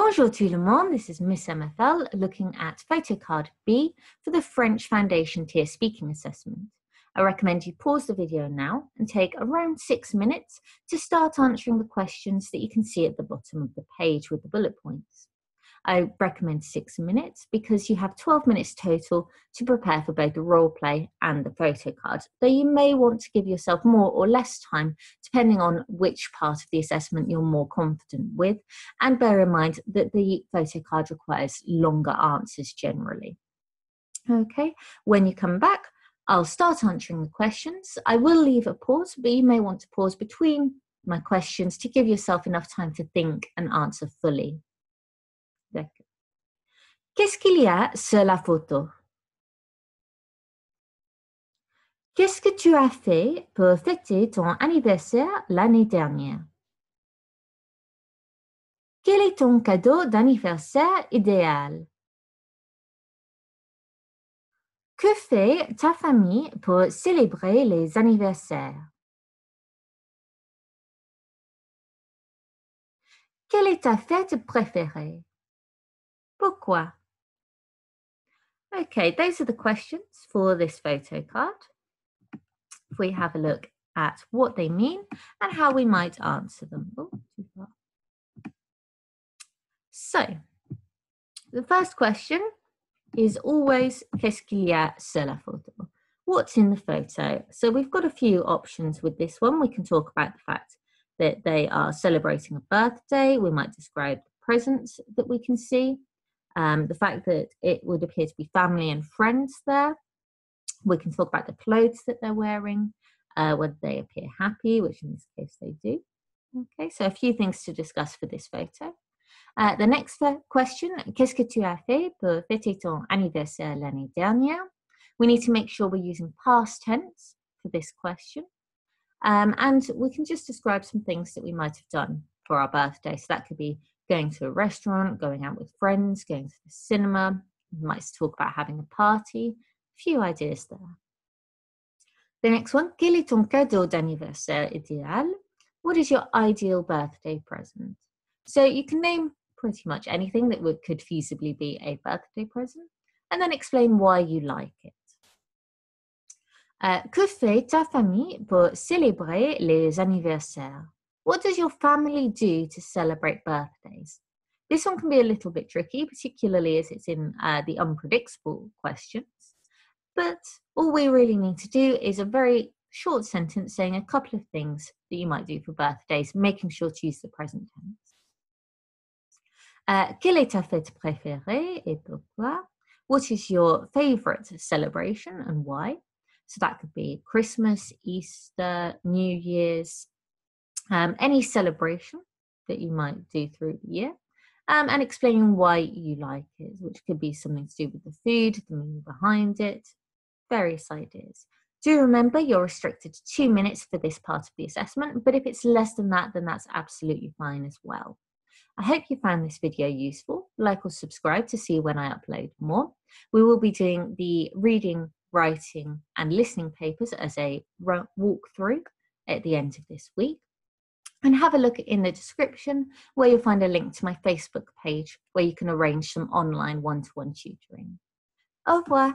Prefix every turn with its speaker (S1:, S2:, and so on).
S1: Bonjour tout le monde, this is Miss MFL looking at photocard B for the French Foundation Tier Speaking Assessment. I recommend you pause the video now and take around six minutes to start answering the questions that you can see at the bottom of the page with the bullet points. I recommend six minutes because you have 12 minutes total to prepare for both the role play and the photo card, though you may want to give yourself more or less time depending on which part of the assessment you're more confident with. And bear in mind that the photo card requires longer answers generally. Okay, when you come back, I'll start answering the questions. I will leave a pause, but you may want to pause between my questions to give yourself enough time to think and answer fully. Qu'est-ce qu'il y a sur la photo? Qu'est-ce que tu as fait pour fêter ton anniversaire l'année dernière? Quel est ton cadeau d'anniversaire idéal? Que fait ta famille pour célébrer les anniversaires? Quelle est ta fête préférée? Pourquoi? Okay, those are the questions for this photo card. If we have a look at what they mean and how we might answer them. So, the first question is always qu'est-ce qu'il y a sur la photo? What's in the photo? So we've got a few options with this one. We can talk about the fact that they are celebrating a birthday. We might describe the presents that we can see. Um, the fact that it would appear to be family and friends there. We can talk about the clothes that they're wearing, uh, whether they appear happy, which in this case they do. Okay, so a few things to discuss for this photo. Uh, the next question, qu'est-ce que tu as fait pour fêter ton anniversaire l'année dernière? We need to make sure we're using past tense for this question. Um, and we can just describe some things that we might have done for our birthday. So that could be going to a restaurant, going out with friends, going to the cinema. Might talk about having a party. A few ideas there. The next one, quel est ton cadeau d'anniversaire idéal? What is your ideal birthday present? So you can name pretty much anything that would could feasibly be a birthday present, and then explain why you like it. Uh, que fait ta famille pour célébrer les anniversaires? What does your family do to celebrate birthdays? This one can be a little bit tricky, particularly as it's in uh, the unpredictable questions. But all we really need to do is a very short sentence saying a couple of things that you might do for birthdays, making sure to use the present tense. Uh, quelle est ta fête préférée et pourquoi? What is your favorite celebration and why? So that could be Christmas, Easter, New Year's, um, any celebration that you might do through the year, um, and explaining why you like it, which could be something to do with the food, the meaning behind it, various ideas. Do remember you're restricted to two minutes for this part of the assessment, but if it's less than that, then that's absolutely fine as well. I hope you found this video useful. Like or subscribe to see when I upload more. We will be doing the reading, writing, and listening papers as a walkthrough at the end of this week and have a look in the description where you'll find a link to my Facebook page where you can arrange some online one to one tutoring. Au revoir.